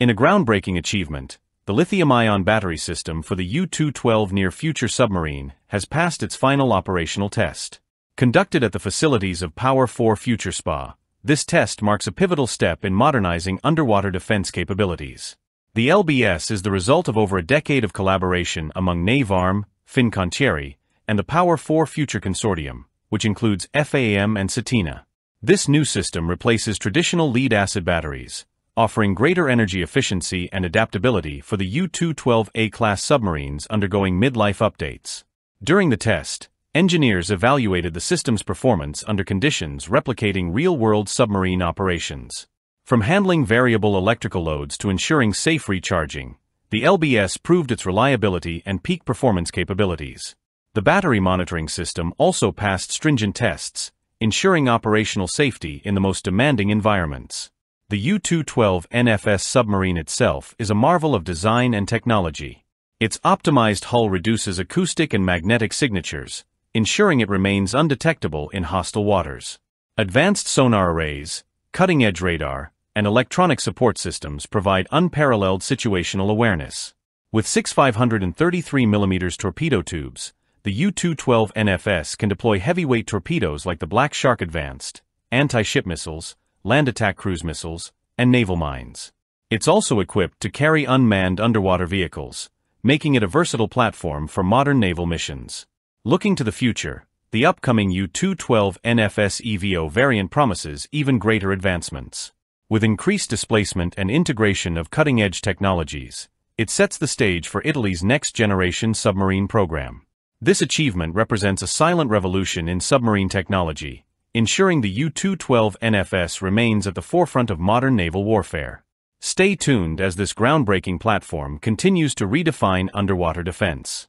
In a groundbreaking achievement, the lithium-ion battery system for the U-212 Near Future submarine has passed its final operational test. Conducted at the facilities of Power 4 Future Spa, this test marks a pivotal step in modernizing underwater defense capabilities. The LBS is the result of over a decade of collaboration among Navarm, Fincantieri, and the Power 4 Future Consortium, which includes FAM and Satina. This new system replaces traditional lead-acid batteries, offering greater energy efficiency and adaptability for the U-212A class submarines undergoing mid-life updates. During the test, engineers evaluated the system's performance under conditions replicating real-world submarine operations. From handling variable electrical loads to ensuring safe recharging, the LBS proved its reliability and peak performance capabilities. The battery monitoring system also passed stringent tests, ensuring operational safety in the most demanding environments. The U-212 NFS submarine itself is a marvel of design and technology. Its optimized hull reduces acoustic and magnetic signatures, ensuring it remains undetectable in hostile waters. Advanced sonar arrays, cutting-edge radar, and electronic support systems provide unparalleled situational awareness. With six 533mm torpedo tubes, the U-212 NFS can deploy heavyweight torpedoes like the Black Shark Advanced, anti-ship missiles, land attack cruise missiles, and naval mines. It's also equipped to carry unmanned underwater vehicles, making it a versatile platform for modern naval missions. Looking to the future, the upcoming U-212 NFS EVO variant promises even greater advancements. With increased displacement and integration of cutting-edge technologies, it sets the stage for Italy's next-generation submarine program. This achievement represents a silent revolution in submarine technology, ensuring the U-212 NFS remains at the forefront of modern naval warfare. Stay tuned as this groundbreaking platform continues to redefine underwater defense.